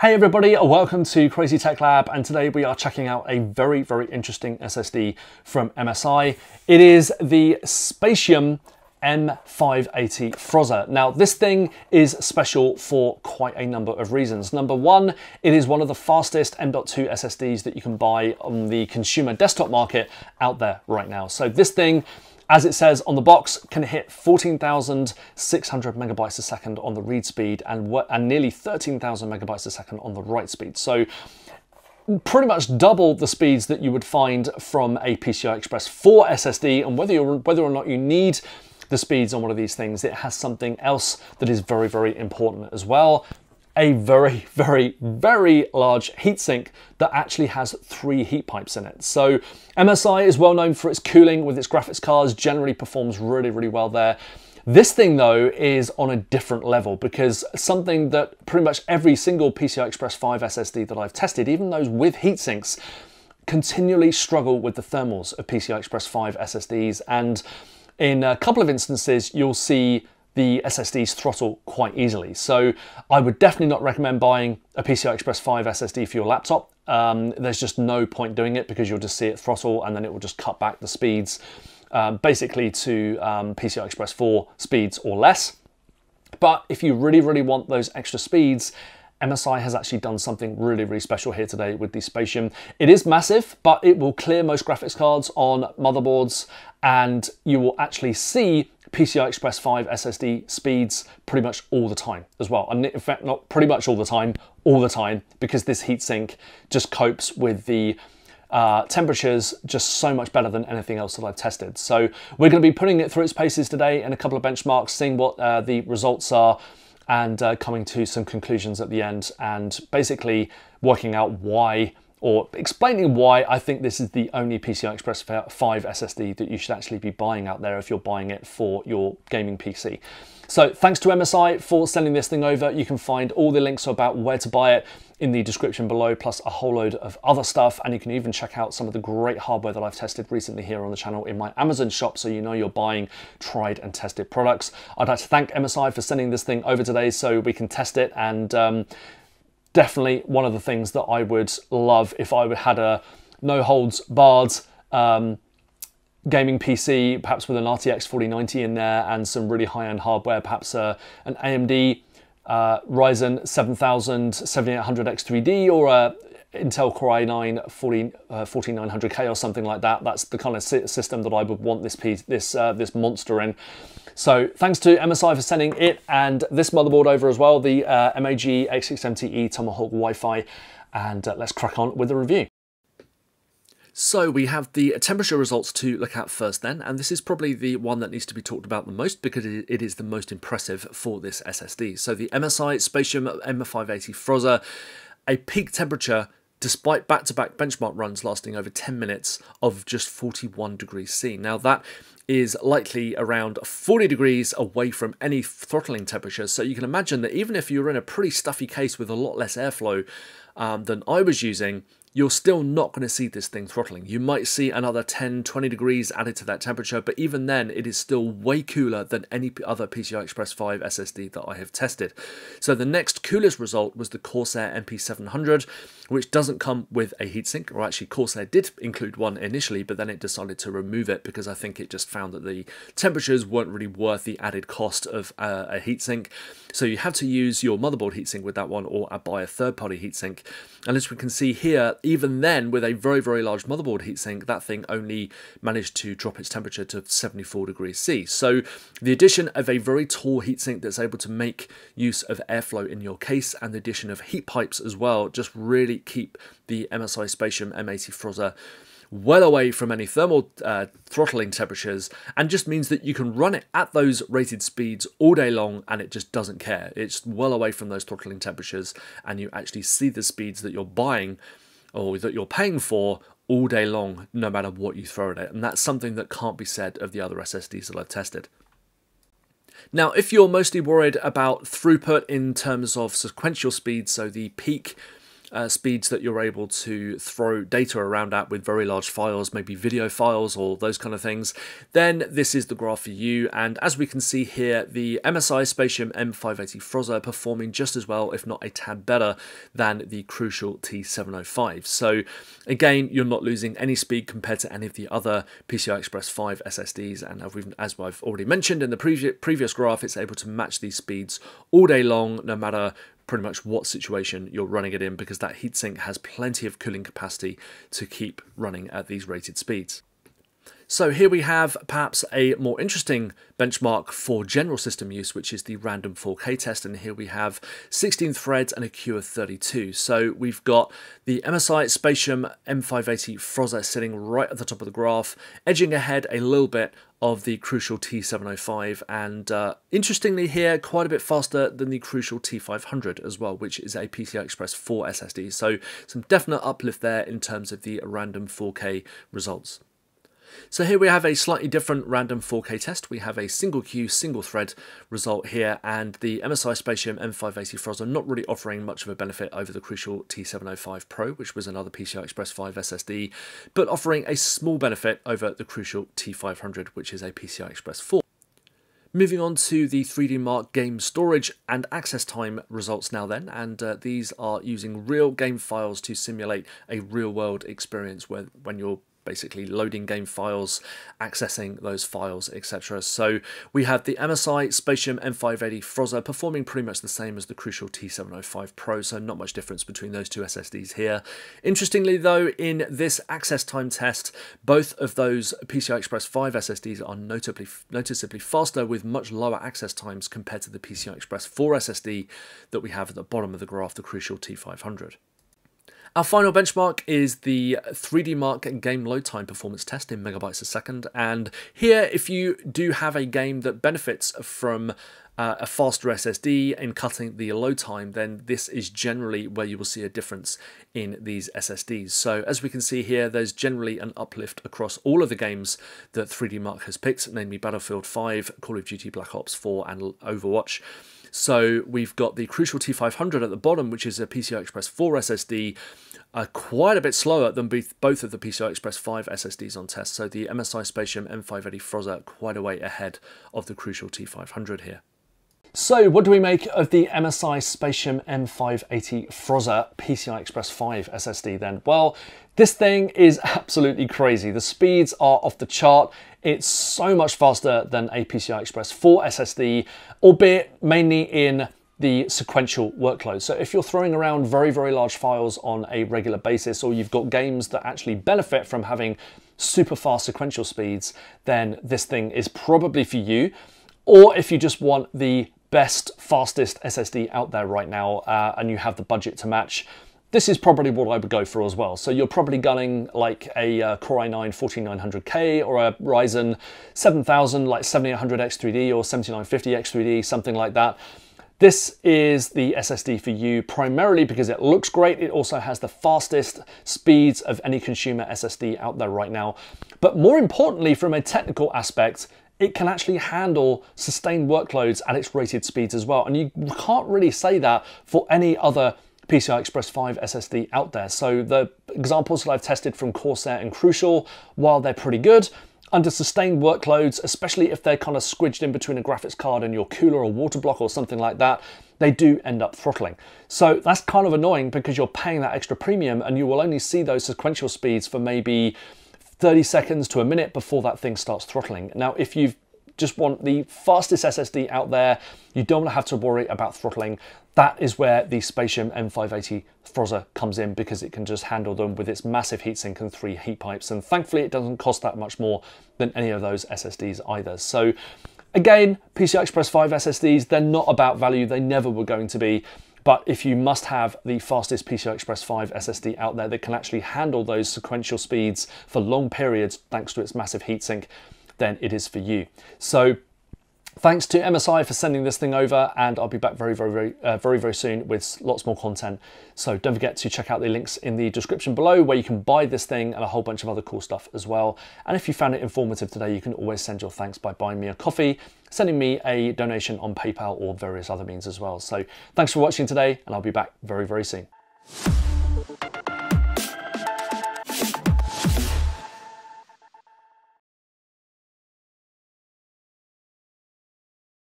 Hey everybody, welcome to Crazy Tech Lab and today we are checking out a very, very interesting SSD from MSI. It is the Spatium M580 Frozr. Now this thing is special for quite a number of reasons. Number one, it is one of the fastest M.2 SSDs that you can buy on the consumer desktop market out there right now. So this thing as it says on the box, can hit 14,600 megabytes a second on the read speed and, and nearly 13,000 megabytes a second on the write speed. So pretty much double the speeds that you would find from a PCI Express 4 SSD. And whether, you're, whether or not you need the speeds on one of these things, it has something else that is very, very important as well a very, very, very large heatsink that actually has three heat pipes in it. So MSI is well known for its cooling with its graphics cards, generally performs really, really well there. This thing though is on a different level because something that pretty much every single PCI Express 5 SSD that I've tested, even those with heatsinks, continually struggle with the thermals of PCI Express 5 SSDs and in a couple of instances you'll see the SSDs throttle quite easily. So I would definitely not recommend buying a PCI Express 5 SSD for your laptop. Um, there's just no point doing it because you'll just see it throttle and then it will just cut back the speeds um, basically to um, PCI Express 4 speeds or less. But if you really, really want those extra speeds, MSI has actually done something really, really special here today with the Spatium. It is massive, but it will clear most graphics cards on motherboards and you will actually see PCI Express 5 SSD speeds pretty much all the time as well. And in fact, not pretty much all the time, all the time, because this heatsink just copes with the uh, temperatures just so much better than anything else that I've tested. So we're going to be putting it through its paces today in a couple of benchmarks, seeing what uh, the results are and uh, coming to some conclusions at the end and basically working out why or explaining why I think this is the only PCI Express 5 SSD that you should actually be buying out there if you're buying it for your gaming PC. So thanks to MSI for sending this thing over. You can find all the links about where to buy it in the description below, plus a whole load of other stuff. And you can even check out some of the great hardware that I've tested recently here on the channel in my Amazon shop, so you know you're buying tried and tested products. I'd like to thank MSI for sending this thing over today so we can test it and um, definitely one of the things that I would love if I had a no holds barred um, gaming PC, perhaps with an RTX 4090 in there and some really high end hardware, perhaps uh, an AMD uh, Ryzen 7000 7800X3D or a Intel Core i9 40, uh, 14900K or something like that. That's the kind of system that I would want this piece, this uh, this monster in. So thanks to MSI for sending it and this motherboard over as well, the uh, MAG H6MTE Tomahawk Wi-Fi. And uh, let's crack on with the review. So we have the temperature results to look at first then, and this is probably the one that needs to be talked about the most because it is the most impressive for this SSD. So the MSI Spatium M580 Frozr, a peak temperature despite back-to-back benchmark runs lasting over 10 minutes of just 41 degrees C. Now that is likely around 40 degrees away from any throttling temperature. So you can imagine that even if you're in a pretty stuffy case with a lot less airflow um, than I was using, you're still not going to see this thing throttling. You might see another 10, 20 degrees added to that temperature, but even then it is still way cooler than any other PCI Express 5 SSD that I have tested. So the next coolest result was the Corsair MP700, which doesn't come with a heatsink, or actually Corsair did include one initially, but then it decided to remove it because I think it just found that the temperatures weren't really worth the added cost of uh, a heatsink. So you have to use your motherboard heatsink with that one or buy a third-party heatsink. And as we can see here, even then with a very, very large motherboard heatsink, that thing only managed to drop its temperature to 74 degrees C. So the addition of a very tall heatsink that's able to make use of airflow in your case and the addition of heat pipes as well just really keep the MSI Spatium M80 Frozr well away from any thermal uh, throttling temperatures and just means that you can run it at those rated speeds all day long and it just doesn't care. It's well away from those throttling temperatures and you actually see the speeds that you're buying or that you're paying for all day long no matter what you throw at it and that's something that can't be said of the other SSDs that I've tested. Now, if you're mostly worried about throughput in terms of sequential speed, so the peak uh, speeds that you're able to throw data around at with very large files, maybe video files or those kind of things, then this is the graph for you. And as we can see here, the MSI Spatium M580 Frozr performing just as well, if not a tad better, than the Crucial T705. So again, you're not losing any speed compared to any of the other PCI Express 5 SSDs. And as I've already mentioned in the previous previous graph, it's able to match these speeds all day long, no matter pretty much what situation you're running it in because that heatsink has plenty of cooling capacity to keep running at these rated speeds. So here we have perhaps a more interesting benchmark for general system use, which is the random 4K test. And here we have 16 threads and a queue of 32. So we've got the MSI Spatium M580 Frozr sitting right at the top of the graph, edging ahead a little bit of the Crucial T705 and uh, interestingly here quite a bit faster than the Crucial T500 as well which is a PCI Express 4 SSD so some definite uplift there in terms of the random 4K results. So here we have a slightly different random 4K test. We have a single queue, single thread result here, and the MSI Spatium M580 Frozr not really offering much of a benefit over the Crucial T705 Pro, which was another PCI Express 5 SSD, but offering a small benefit over the Crucial T500, which is a PCI Express 4. Moving on to the 3D Mark game storage and access time results now then, and uh, these are using real game files to simulate a real world experience where when you're basically loading game files, accessing those files, etc. So we have the MSI Spatium M580 Frozr performing pretty much the same as the Crucial T705 Pro, so not much difference between those two SSDs here. Interestingly though, in this access time test, both of those PCI Express 5 SSDs are notably, noticeably faster with much lower access times compared to the PCI Express 4 SSD that we have at the bottom of the graph, the Crucial T500. Our final benchmark is the 3D Mark game load time performance test in megabytes a second. And here, if you do have a game that benefits from uh, a faster SSD in cutting the load time, then this is generally where you will see a difference in these SSDs. So as we can see here, there's generally an uplift across all of the games that 3D Mark has picked, namely Battlefield 5, Call of Duty Black Ops 4 and Overwatch. So we've got the Crucial T500 at the bottom, which is a PCI Express 4 SSD, uh, quite a bit slower than both of the PCI Express 5 SSDs on test. So the MSI Spatium M580 Frozr quite a way ahead of the Crucial T500 here. So what do we make of the MSI Spatium M580 Frozr PCI Express 5 SSD then? Well, this thing is absolutely crazy. The speeds are off the chart. It's so much faster than a PCI Express 4 SSD, albeit mainly in the sequential workload. So if you're throwing around very, very large files on a regular basis, or you've got games that actually benefit from having super fast sequential speeds, then this thing is probably for you. Or if you just want the best, fastest SSD out there right now, uh, and you have the budget to match, this is probably what I would go for as well. So you're probably gunning like a uh, Core i9 14900K or a Ryzen 7000 like 7800X3D or 7950X3D, something like that. This is the SSD for you primarily because it looks great. It also has the fastest speeds of any consumer SSD out there right now. But more importantly, from a technical aspect, it can actually handle sustained workloads at its rated speeds as well. And you can't really say that for any other PCI Express 5 SSD out there. So the examples that I've tested from Corsair and Crucial, while they're pretty good, under sustained workloads, especially if they're kind of squidged in between a graphics card and your cooler or water block or something like that, they do end up throttling. So that's kind of annoying because you're paying that extra premium and you will only see those sequential speeds for maybe 30 seconds to a minute before that thing starts throttling. Now, if you've just want the fastest SSD out there, you don't want to have to worry about throttling. That is where the Spatium M580 Frozr comes in because it can just handle them with its massive heatsink and three heat pipes. And thankfully it doesn't cost that much more than any of those SSDs either. So again, PCI Express 5 SSDs, they're not about value. They never were going to be. But if you must have the fastest PCI Express 5 SSD out there that can actually handle those sequential speeds for long periods thanks to its massive heatsink, then it is for you. So thanks to MSI for sending this thing over and I'll be back very, very, very, uh, very, very soon with lots more content. So don't forget to check out the links in the description below where you can buy this thing and a whole bunch of other cool stuff as well. And if you found it informative today, you can always send your thanks by buying me a coffee, sending me a donation on PayPal or various other means as well. So thanks for watching today and I'll be back very, very soon.